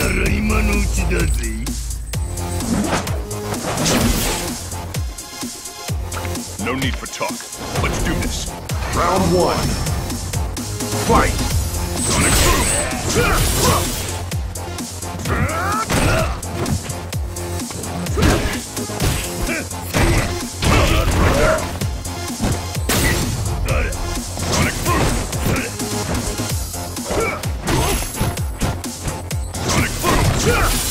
なら今のうちだぜ No need for talk. Let's do this. Round one. Fight! Sonic Boom! Sure!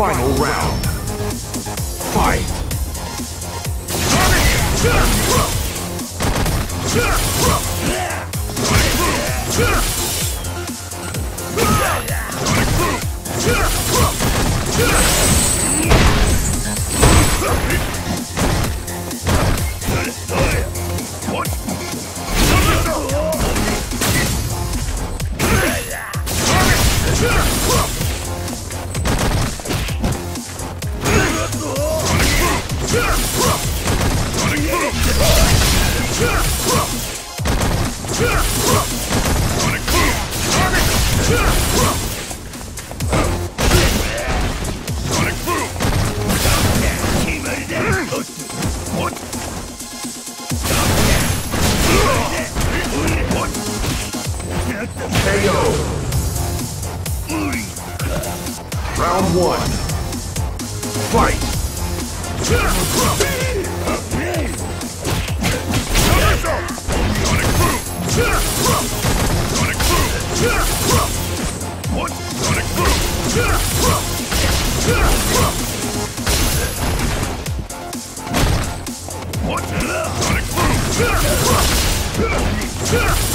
Final round. Fight! Target! KO. Round one. Fight. What? What?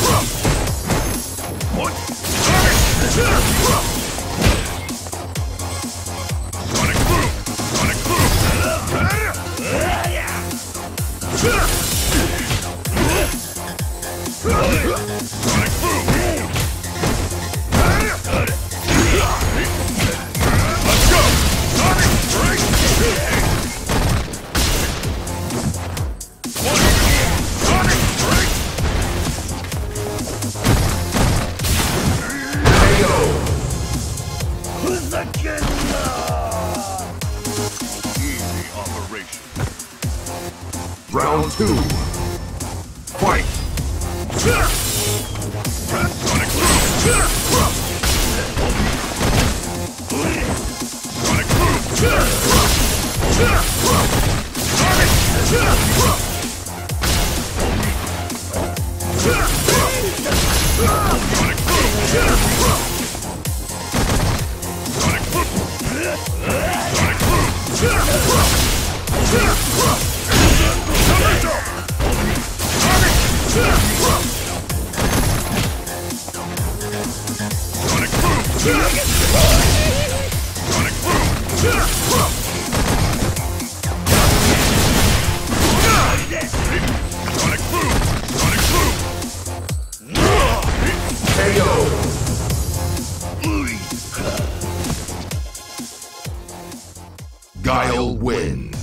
What? Sure! Round two. Fight! Sonic! Guile wins.